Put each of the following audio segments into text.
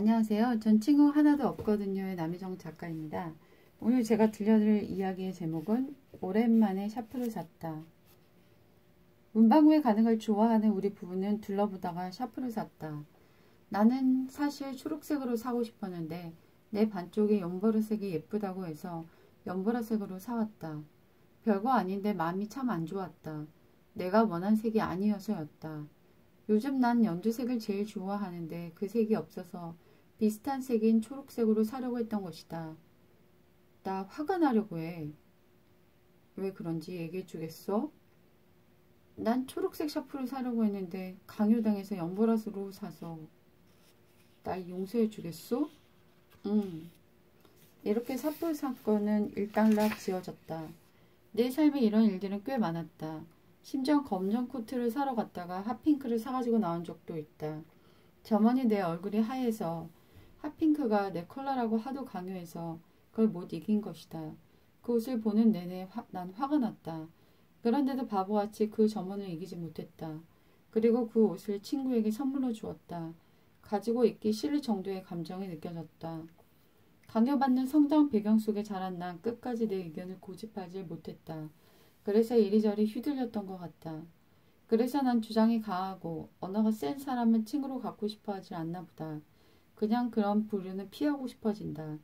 안녕하세요. 전 친구 하나도 없거든요의 남희정 작가입니다. 오늘 제가 들려드릴 이야기의 제목은 오랜만에 샤프를 샀다. 문방구에 가는 걸 좋아하는 우리 부부는 둘러보다가 샤프를 샀다. 나는 사실 초록색으로 사고 싶었는데 내 반쪽에 연보라색이 예쁘다고 해서 연보라색으로 사왔다. 별거 아닌데 마음이 참 안 좋았다. 내가 원한 색이 아니어서였다. 요즘 난 연두색을 제일 좋아하는데 그 색이 없어서 비슷한 색인 초록색으로 사려고 했던 것이다. 나 화가 나려고 해. 왜 그런지 얘기해 주겠어? 난 초록색 샤프를 사려고 했는데 강요당해서 연보라스로 사서 날 용서해 주겠소? 응. 이렇게 샤프 사건은 일단락 지어졌다. 내 삶에 이런 일들은 꽤 많았다. 심지어 검정 코트를 사러 갔다가 핫핑크를 사가지고 나온 적도 있다. 점원이 내 얼굴이 하얘서 핫핑크가 내 컬러라고 하도 강요해서 그걸 못 이긴 것이다. 그 옷을 보는 내내 화, 난 화가 났다. 그런데도 바보같이 그 점원을 이기지 못했다. 그리고 그 옷을 친구에게 선물로 주었다. 가지고 있기 싫을 정도의 감정이 느껴졌다. 강요받는 성장 배경 속에 자란 난 끝까지 내 의견을 고집하지 못했다. 그래서 이리저리 휘둘렸던 것 같다. 그래서 난 주장이 강하고 언어가 센 사람은 친구로 갖고 싶어 하지 않나 보다. 그냥 그런 부류는 피하고 싶어진다.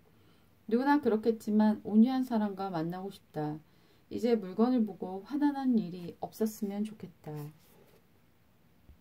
누구나 그렇겠지만 온유한 사람과 만나고 싶다. 이제 물건을 보고 화난한 일이 없었으면 좋겠다.